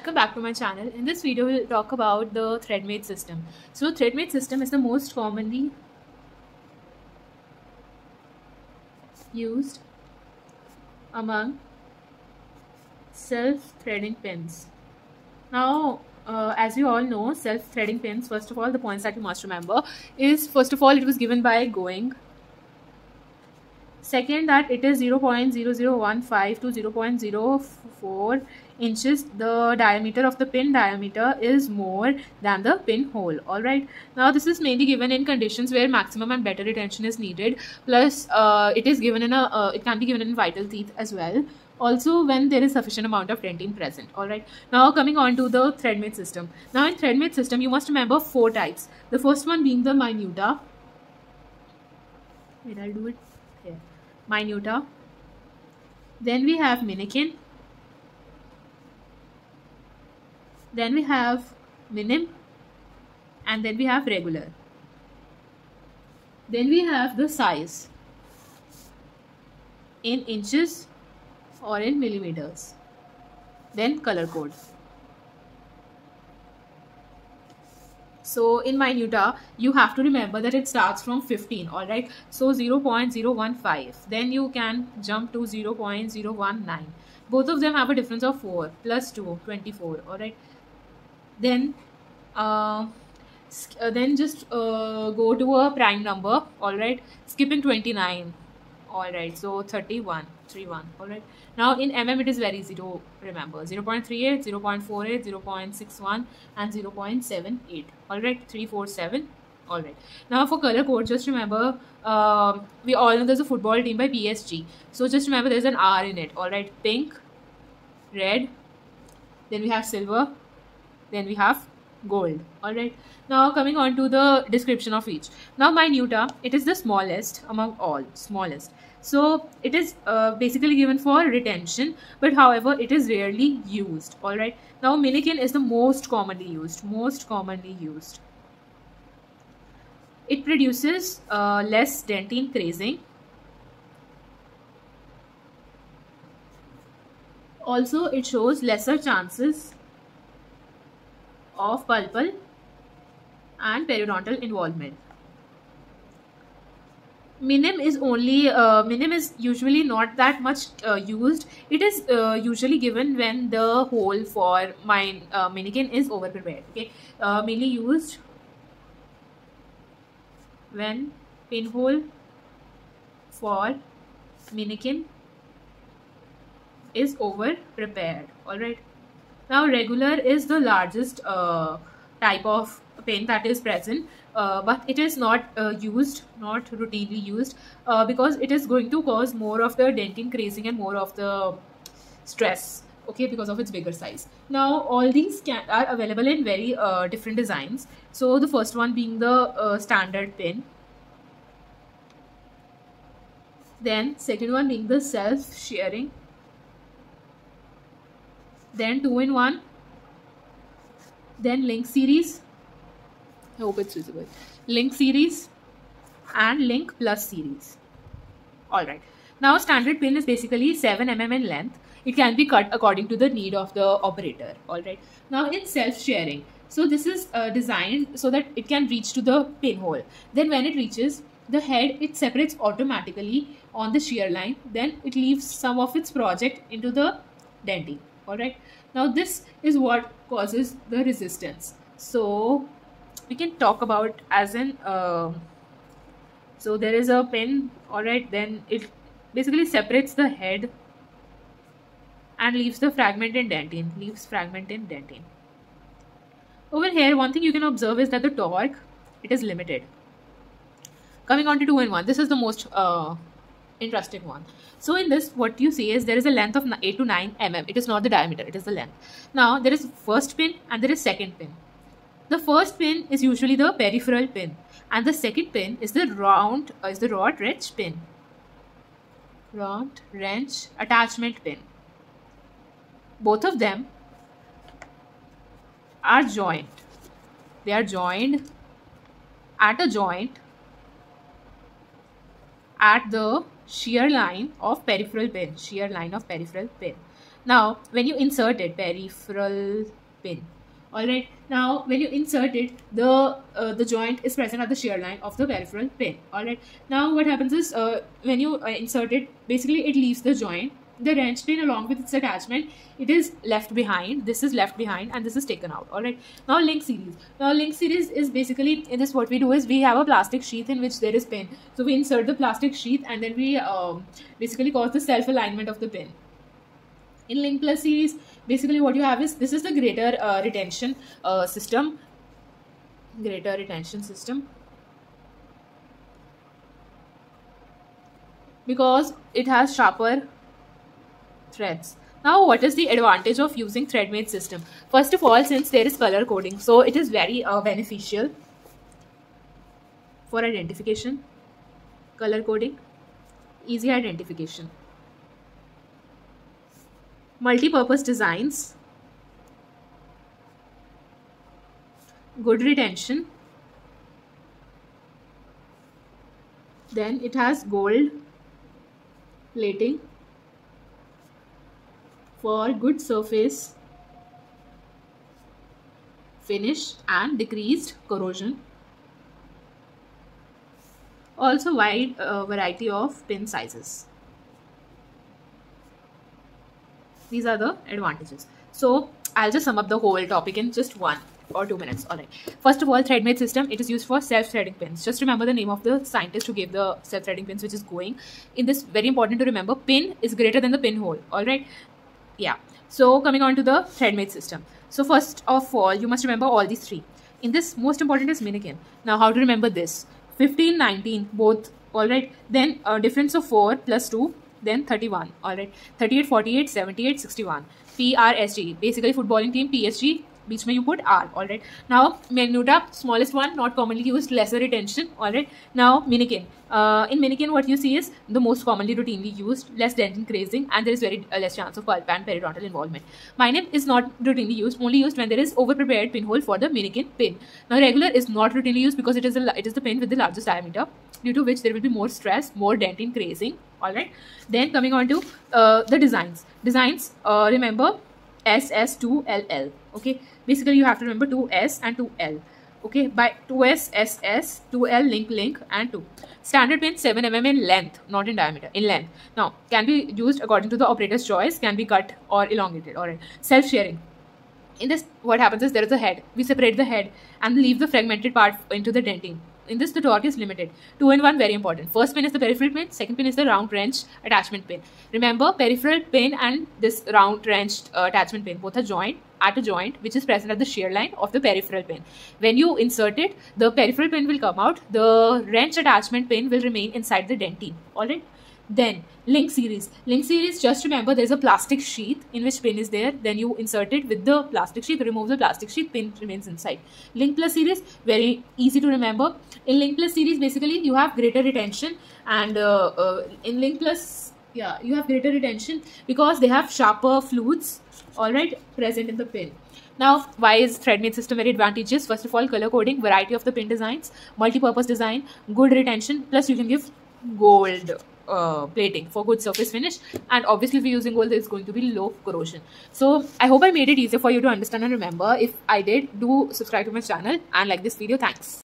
Welcome back to my channel. In this video, we'll talk about the ThreadMate system. So, ThreadMate system is the most commonly used among self-threading pins. Now, uh, as you all know, self-threading pins, first of all, the points that you must remember is, first of all, it was given by Going second that it is 0.0015 to 0.04 inches the diameter of the pin diameter is more than the pin hole. All right. Now this is mainly given in conditions where maximum and better retention is needed. Plus uh, it is given in a uh, it can be given in vital teeth as well. Also when there is sufficient amount of dentine present. All right. Now coming on to the threadmate system. Now in threadmate system you must remember four types. The first one being the minuta. Wait i'll do it here minuta then we have minikin. Then we have minim. And then we have regular. Then we have the size in inches or in millimeters. Then color code so in minuta you have to remember that it starts from 15 all right so 0.015 then you can jump to 0.019 both of them have a difference of 4 plus 2 24 all right then uh, uh, then just uh, go to a prime number all right skipping 29 all right so 31 31 all right. Now in mm it is very easy to remember. 0 0.38 0 0.48 0 0.61 and 0 0.78 all right 347 all right. Now for color code just remember um, we all know there's a football team by psg so just remember there's an r in it. All right pink red then we have silver then we have gold. All right now coming on to the description of each. Now minuta it is the smallest among all. Smallest. So it is uh, basically given for retention but however it is rarely used. All right now minikin is the most commonly used. Most commonly used. It produces uh, less dentine crazing. Also it shows lesser chances of pulpal and periodontal involvement. Minim is only uh, minim is usually not that much uh, used. It is uh, usually given when the hole for my uh, minikin is over prepared. Okay, uh, mainly used when pinhole for minikin is over prepared. All right. Now regular is the largest uh, type of pen that is present uh, but it is not uh, used not routinely used uh, because it is going to cause more of the dentine crazing and more of the stress okay because of its bigger size. Now all these can, are available in very uh, different designs. So the first one being the uh, standard pin then second one being the self shearing then 2 in 1 then link series. I hope it's visible. Link series and link plus series. Alright now standard pin is basically 7 mm in length. It can be cut according to the need of the operator. Alright now in self shearing so this is uh, designed so that it can reach to the pinhole. Then when it reaches the head it separates automatically on the shear line. Then it leaves some of its project into the dentine all right now this is what causes the resistance. So we can talk about as in uh, so there is a pin all right then it basically separates the head and leaves the fragment in dentine leaves fragment in dentine. Over here one thing you can observe is that the torque it is limited. Coming on to 2 and 1 this is the most uh, interesting one. So in this, what you see is there is a length of 8 to 9 mm. It is not the diameter, it is the length. Now there is first pin and there is second pin. The first pin is usually the peripheral pin and the second pin is the round, uh, is the rod wrench pin. Rod wrench attachment pin. Both of them are joined. They are joined at a joint at the shear line of peripheral pin shear line of peripheral pin. Now when you insert it peripheral pin. All right. Now when you insert it the uh, the joint is present at the shear line of the peripheral pin. All right. Now what happens is uh, when you uh, insert it basically it leaves the joint the wrench pin along with its attachment it is left behind. This is left behind and this is taken out. All right. Now link series. Now link series is basically in this what we do is we have a plastic sheath in which there is pin. So we insert the plastic sheath and then we um, basically cause the self alignment of the pin. In link plus series basically what you have is this is the greater uh, retention uh, system. Greater retention system. Because it has sharper threads. Now what is the advantage of using Thread Mate system? First of all since there is color coding so it is very uh, beneficial for identification color coding easy identification. Multi-purpose designs, good retention, then it has gold plating for good surface finish and decreased corrosion. Also wide uh, variety of pin sizes. These are the advantages. So i'll just sum up the whole topic in just one or two minutes. All right. First of all Thread Mate system. It is used for self-threading pins. Just remember the name of the scientist who gave the self-threading pins which is going. In this very important to remember pin is greater than the pinhole. All right yeah. So coming on to the Thread Mate system. So first of all you must remember all these three. In this most important is minikin now how to remember this? 15 19 both. All right. Then a difference of 4 plus 2 then 31 all right. 38 48 78 61 prsg basically footballing team psg beach you put R alright now minuta smallest one not commonly used lesser retention. Alright now minikin. Uh, in minikin what you see is the most commonly routinely used less dentin crazing, and there is very uh, less chance of pulp and periodontal involvement. Minim is not routinely used only used when there is over prepared pinhole for the minikin pin. Now regular is not routinely used because it is a, it is the pin with the largest diameter due to which there will be more stress more dentin crazing, alright then coming on to uh, the designs. Designs uh, remember ss2ll okay? Basically you have to remember 2s and 2l okay? By 2s ss 2l link link and 2 standard pin 7 mm in length not in diameter in length. Now can be used according to the operator's choice can be cut or elongated all right? Self shearing in this what happens is there is a head. We separate the head and leave the fragmented part into the dentine in this the torque is limited. Two and one very important. First pin is the peripheral pin, second pin is the round wrench attachment pin. Remember peripheral pin and this round wrench uh, attachment pin both are joint at a joint which is present at the shear line of the peripheral pin. When you insert it, the peripheral pin will come out, the wrench attachment pin will remain inside the dentine. Alright. Then link series. Link series, just remember there's a plastic sheath in which pin is there. Then you insert it with the plastic sheath, remove the plastic sheath, pin remains inside. Link plus series, very easy to remember. In link plus series, basically you have greater retention and uh, uh, in link plus, yeah, you have greater retention because they have sharper flutes, alright, present in the pin. Now, why is Thread Mate system very advantageous? First of all, color coding, variety of the pin designs, multi-purpose design, good retention, plus you can give gold uh, plating for good surface finish. And obviously if you're using gold there's going to be low corrosion. So i hope i made it easier for you to understand and remember. If i did do subscribe to my channel. And like this video thanks